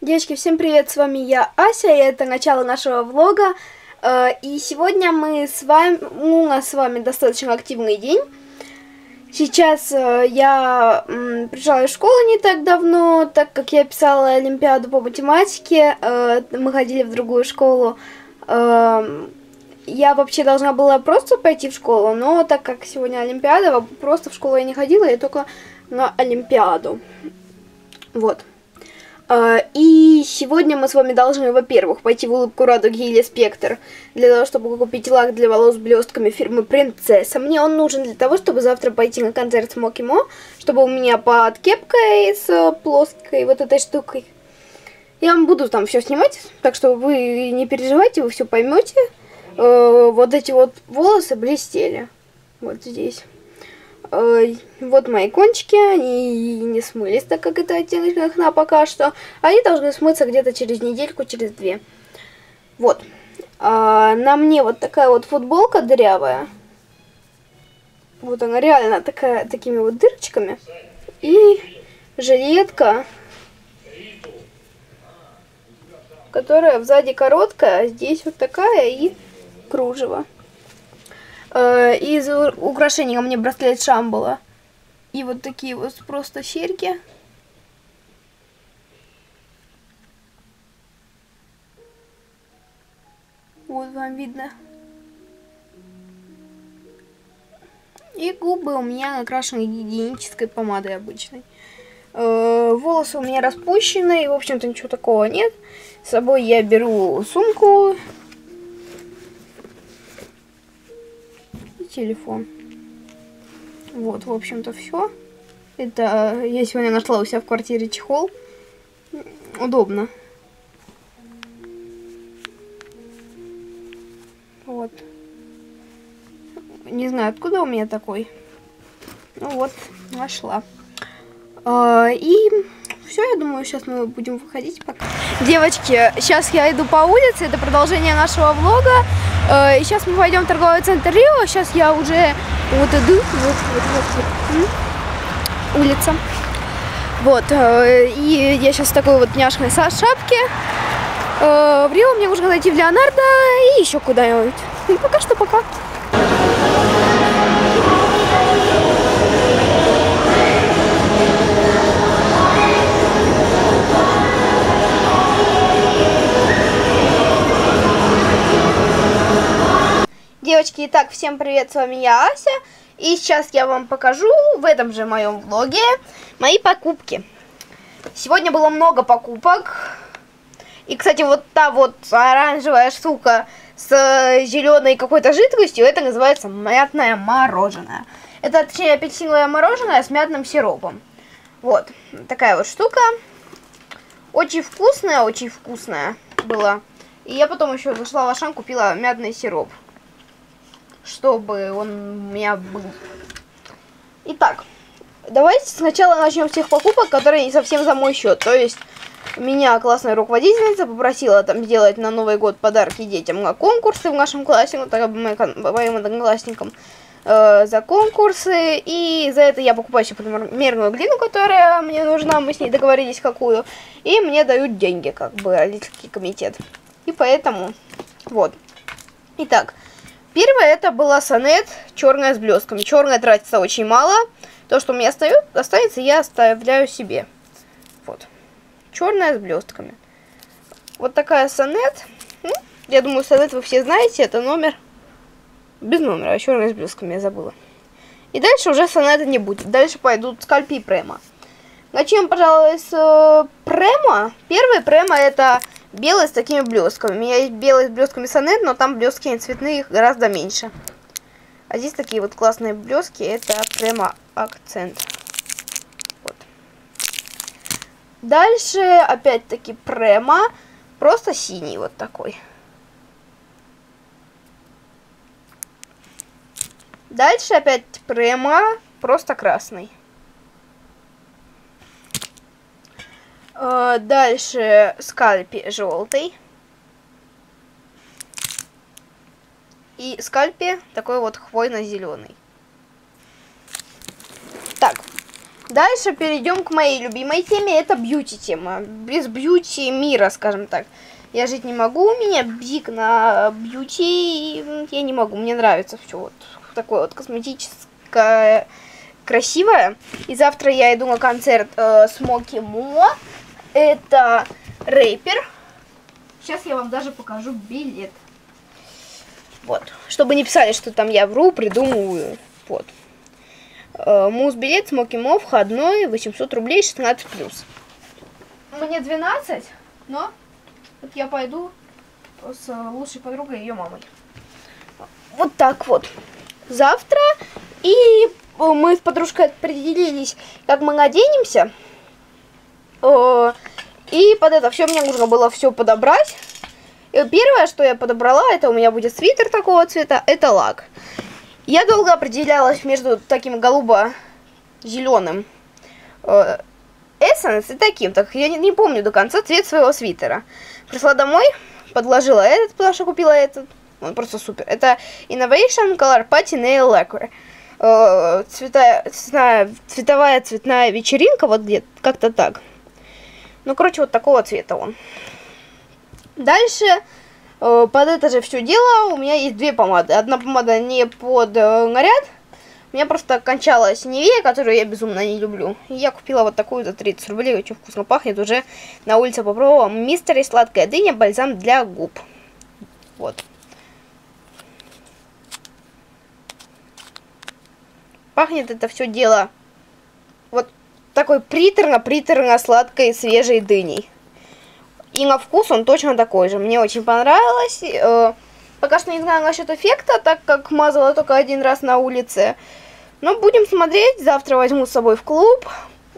Девочки, всем привет, с вами я, Ася, и это начало нашего влога. Э, И сегодня мы с вами, ну, у нас с вами достаточно активный день. Сейчас э, я пришла из школы не так давно, так как я писала Олимпиаду по математике, э, мы ходили в другую школу. Э, Я вообще должна была просто пойти в школу, но так как сегодня Олимпиада, просто в школу я не ходила, я только на Олимпиаду. Вот. А, И сегодня мы с вами должны, во-первых, пойти в улыбку радуги или спектр для того, чтобы купить лак для волос с блестками фирмы Принцесса. Мне он нужен для того, чтобы завтра пойти на концерт Смоки Мо, чтобы у меня под кепкой с плоской вот этой штукой. Я вам буду там все снимать, так что вы не переживайте, вы все поймете. Э, Вот эти вот волосы блестели. Вот здесь. Вот мои кончики, они не смылись, так как это оттенок хна пока что. Они должны смыться где-то через недельку, через две. Вот. А на мне вот такая вот футболка дырявая. Вот она реально такая, такими вот дырочками. И жилетка, которая сзади короткая, а здесь вот такая и кружево. Э, Из украшений ко мне браслет Шамбала. И вот такие вот просто серьги. Вот вам видно. И губы у меня накрашены гигиенической помадой обычной. Э, Волосы у меня распущены, и, в общем-то, ничего такого нет. С собой я беру сумку телефон. Вот, в общем-то, все. Это я сегодня нашла у себя в квартире чехол. Удобно. Вот. Не знаю, откуда у меня такой. Ну вот, нашла. А, и все, я думаю, сейчас мы будем выходить пока. Девочки, сейчас я иду по улице, это продолжение нашего влога. Э, И сейчас мы пойдем в торговый центр Рио. Сейчас я уже вот иду. Вот, вот, вот, вот. Улица. Вот. э, И я сейчас в такой вот няшной шапке. Э, В Рио мне нужно зайти в Леонардо и еще куда-нибудь. И пока что пока. Девочки, итак, всем привет, с вами я, Ася. И сейчас я вам покажу в этом же моем влоге мои покупки. Сегодня было много покупок. И, кстати, вот та вот оранжевая штука с зеленой какой-то жидкостью, это называется мятное мороженое. Это, точнее, апельсиновое мороженое с мятным сиропом. Вот, такая вот штука. Очень вкусная, очень вкусная была. И я потом еще зашла в Ашан, купила мятный сироп чтобы он у меня был. Итак, давайте сначала начнем с тех покупок, которые не совсем за мой счет. То есть, меня классная руководительница попросила там сделать на Новый год подарки детям на конкурсы в нашем классе, ну, так моим, одноклассникам э, за конкурсы. И за это я покупаю себе примерную глину, которая мне нужна, мы с ней договорились какую. И мне дают деньги, как бы, родительский комитет. И поэтому, вот. Итак, Первое это была сонет черная с блесками. Черная тратится очень мало. То, что у меня остается, останется, я оставляю себе. Вот. Черная с блестками. Вот такая сонет. Ну, я думаю, сонет вы все знаете. Это номер. Без номера, а черная с блесками я забыла. И дальше уже сонета не будет. Дальше пойдут скальпи према. Начнем, пожалуй, с э, према. Первый према это белый с такими блесками. У меня есть белый с блесками сонет, но там блески цветные гораздо меньше. А здесь такие вот классные блески. Это прямо акцент. Вот. Дальше опять-таки према. Просто синий вот такой. Дальше опять према. Просто красный. Дальше скальпи желтый. И скальпи такой вот хвойно-зеленый. Так, Дальше перейдем к моей любимой теме. Это бьюти-тема. Без бьюти мира, скажем так. Я жить не могу, у меня бзик на бьюти, я не могу, мне нравится все вот такое вот косметическое, красивое. И завтра я иду на концерт э, Смоки Мо, это рэпер. Сейчас я вам даже покажу билет. Вот, чтобы не писали, что там я вру, придумываю, вот. Э, Муз-билет Смоки Мо входной, 800 рублей, 16+. Мне 12, но вот я пойду с лучшей подругой ее мамой. Вот так вот. Завтра. И мы с подружкой определились, как мы наденемся. И под это все мне нужно было все подобрать. И первое, что я подобрала, это у меня будет свитер такого цвета, это лак. Я долго определялась между таким голубо-зеленым эссенс и таким, так я не, не помню до конца цвет своего свитера. Пришла домой, подложила этот, потому что купила этот. Он просто супер. Это Innovation Color Party Nail Lacquer. Э, цвета, цветная, цветовая цветная вечеринка, вот где как-то так. Ну, короче, вот такого цвета он. Дальше э, под это же все дело у меня есть две помады. Одна помада не под э, наряд, у меня просто кончалась Невея, которую я безумно не люблю. И я купила вот такую за 30 рублей. Очень вкусно пахнет. Уже на улице попробовала. Мистери сладкая дыня, бальзам для губ. Вот. Пахнет это все дело такой приторно-приторно-сладкой свежей дыней. И на вкус он точно такой же. Мне очень понравилось. Э, Пока что не знаю насчет эффекта, так как мазала только один раз на улице. Но будем смотреть. Завтра возьму с собой в клуб.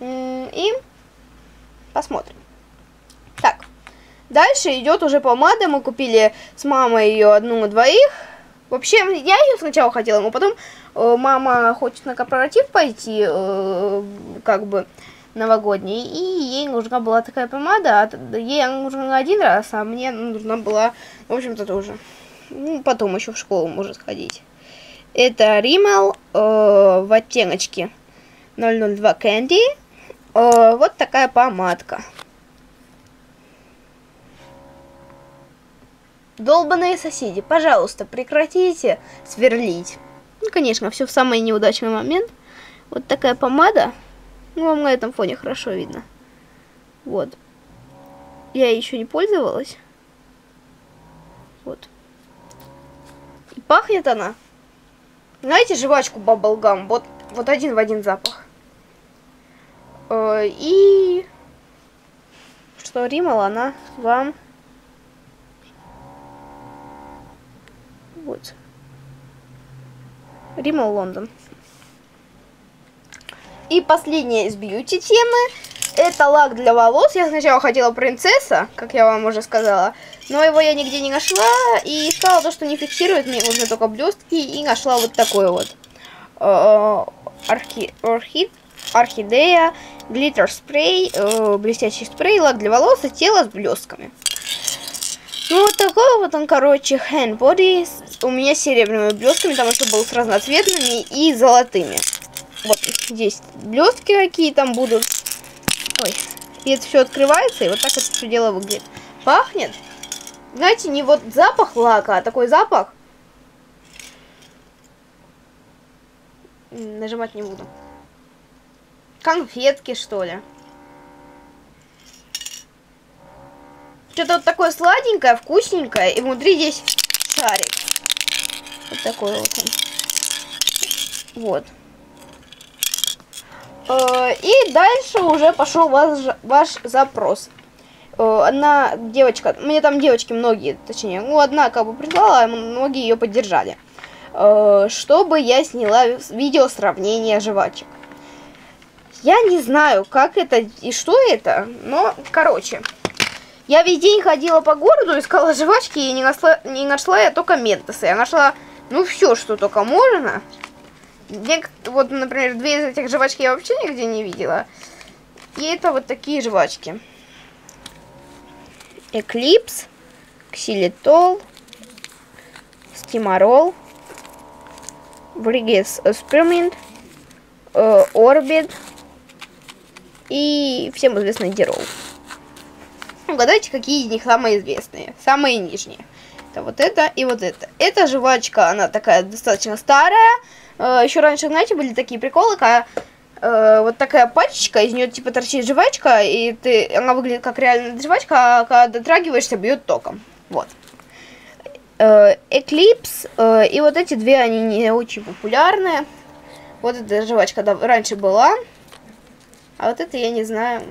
И посмотрим. Так. Дальше идет уже помада. Мы купили с мамой ее одну на двоих. Вообще, я ее сначала хотела, но потом э, мама хочет на корпоратив пойти, э, как бы новогодний, и ей нужна была такая помада, а ей она нужна один раз, а мне нужна была, в общем-то, тоже. Ну, потом еще в школу может ходить. Это Rimmel э, в оттеночке 002 Candy. Э, вот такая помадка. Долбаные соседи, пожалуйста, прекратите сверлить. Ну, конечно, все в самый неудачный момент. Вот такая помада. Ну, вам на этом фоне хорошо видно. Вот. Я еще не пользовалась. Вот. И пахнет она. Знаете жвачку Bubblegum? Вот, вот один в один запах. Э, и что Римал, она вам вот. Римал Лондон. И последняя из бьюти темы это лак для волос. Я сначала хотела принцесса, как я вам уже сказала. Но его я нигде не нашла. И искала то, что не фиксирует. Мне нужны только блестки. И нашла вот такой вот. Э, архи... Орхид... Орхидея. Глиттер спрей. Э, блестящий спрей. Лак для волос и тело с блестками. Ну, вот такой вот он, короче, hand body. У меня серебряными блестками. Там еще был с разноцветными и золотыми. Вот здесь блестки какие там будут. Ой. И это все открывается, и вот так это все дело выглядит. Пахнет. Знаете, не вот запах лака, а такой запах. Нажимать не буду. Конфетки, что ли. Что-то вот такое сладенькое, вкусненькое, и внутри здесь шарик. Вот такой вот он. Вот. Э, и дальше уже пошел ваш, ваш запрос. Э, одна девочка, мне там девочки многие, точнее, ну одна как бы прислала, а многие ее поддержали. Э, чтобы я сняла видео сравнения жвачек. Я не знаю, как это и что это, но, короче, я весь день ходила по городу, искала жвачки и не нашла, не нашла я только ментосы. Я нашла, ну, все, что только можно. Вот, например, две из этих жвачки я вообще нигде не видела. И это вот такие жвачки. Эклипс, Ксилитол, Стимарол, Бригес Спирминт, Орбит, и всем известный Дирол. Угадайте, какие из них самые известные, самые нижние. Это вот это и вот это. Эта жвачка, она такая достаточно старая. Э, Еще раньше, знаете, были такие приколы, когда э, вот такая пачечка, из нее типа торчит жвачка, и ты, она выглядит как реальная жвачка, а когда дотрагиваешься, бьет током. Вот. Э, Eclipse, э, и вот эти две, они не очень популярные. Вот эта жвачка да, раньше была, а вот это я не знаю,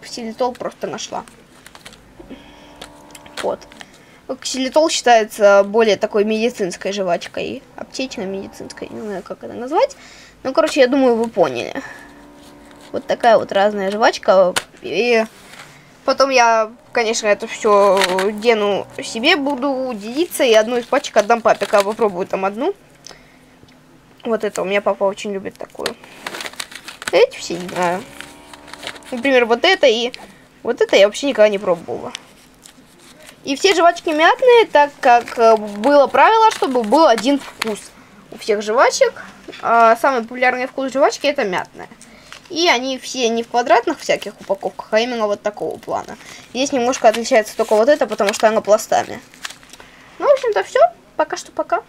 ксилитол просто нашла. Вот. Ксилитол считается более такой медицинской жвачкой, аптечной медицинской, не знаю, как это назвать. Ну, короче, я думаю, вы поняли. Вот такая вот разная жвачка. И потом я, конечно, это все дену себе, буду делиться. И одну из пачек отдам папе, когда попробую там одну. Вот это у меня папа очень любит такую. Эти все не знаю. Например, вот это и вот это я вообще никогда не пробовала. И все жвачки мятные, так как э, было правило, чтобы был один вкус у всех жвачек. А самый популярный вкус жвачки это мятная. И они все не в квадратных всяких упаковках, а именно вот такого плана. Здесь немножко отличается только вот это, потому что она пластами. Ну, в общем-то, все. Пока что пока.